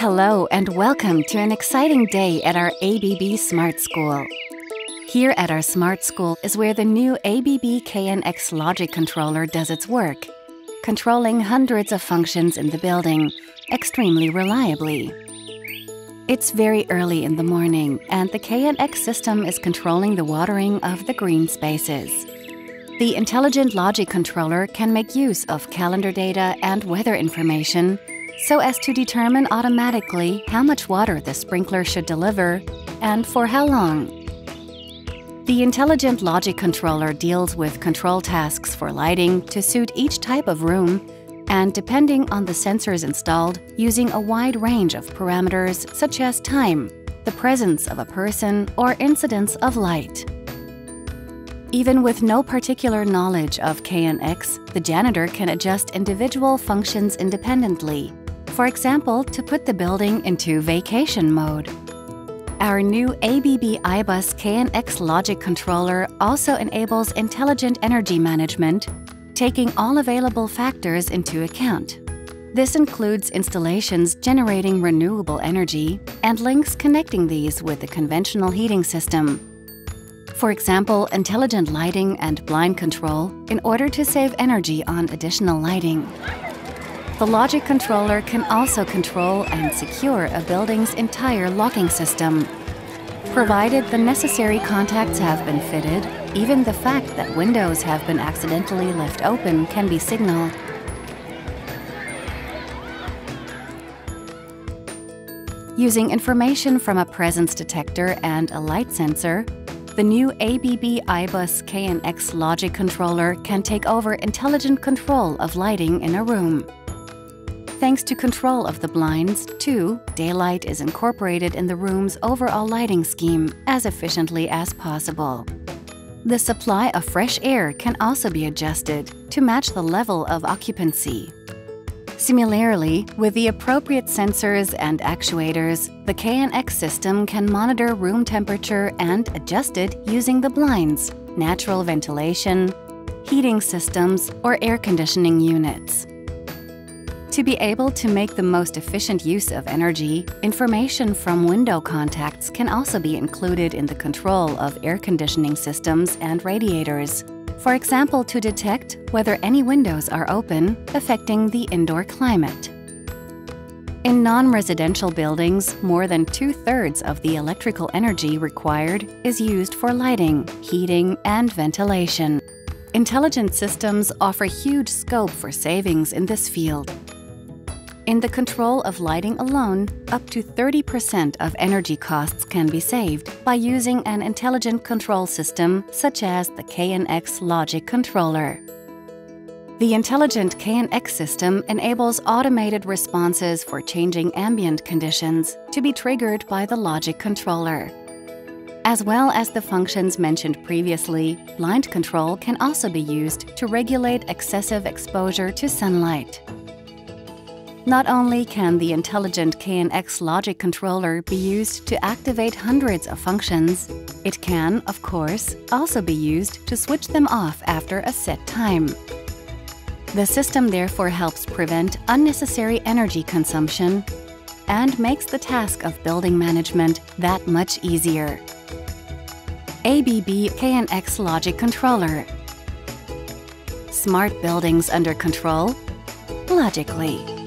Hello and welcome to an exciting day at our ABB Smart School. Here at our Smart School is where the new ABB KNX Logic Controller does its work, controlling hundreds of functions in the building extremely reliably. It's very early in the morning, and the KNX system is controlling the watering of the green spaces. The Intelligent Logic Controller can make use of calendar data and weather information so as to determine automatically how much water the sprinkler should deliver and for how long. The Intelligent Logic Controller deals with control tasks for lighting to suit each type of room and depending on the sensors installed, using a wide range of parameters such as time, the presence of a person, or incidence of light. Even with no particular knowledge of KNX, the janitor can adjust individual functions independently for example, to put the building into vacation mode. Our new ABB i-bus KNX Logic Controller also enables intelligent energy management, taking all available factors into account. This includes installations generating renewable energy and links connecting these with the conventional heating system. For example, intelligent lighting and blind control in order to save energy on additional lighting. The Logic controller can also control and secure a building's entire locking system. Provided the necessary contacts have been fitted, even the fact that windows have been accidentally left open can be signaled. Using information from a presence detector and a light sensor, the new ABB i-bus KNX Logic controller can take over intelligent control of lighting in a room. Thanks to control of the blinds, too, daylight is incorporated in the room's overall lighting scheme as efficiently as possible. The supply of fresh air can also be adjusted to match the level of occupancy. Similarly, with the appropriate sensors and actuators, the KNX system can monitor room temperature and adjust it using the blinds, natural ventilation, heating systems, or air conditioning units. To be able to make the most efficient use of energy, information from window contacts can also be included in the control of air conditioning systems and radiators. For example, to detect whether any windows are open, affecting the indoor climate. In non-residential buildings, more than two-thirds of the electrical energy required is used for lighting, heating, and ventilation. Intelligent systems offer huge scope for savings in this field. In the control of lighting alone, up to 30% of energy costs can be saved by using an intelligent control system such as the KNX Logic Controller. The intelligent KNX system enables automated responses for changing ambient conditions to be triggered by the Logic Controller. As well as the functions mentioned previously, blind control can also be used to regulate excessive exposure to sunlight. Not only can the intelligent KNX logic controller be used to activate hundreds of functions, it can, of course, also be used to switch them off after a set time. The system therefore helps prevent unnecessary energy consumption and makes the task of building management that much easier. ABB KNX Logic Controller Smart buildings under control, logically.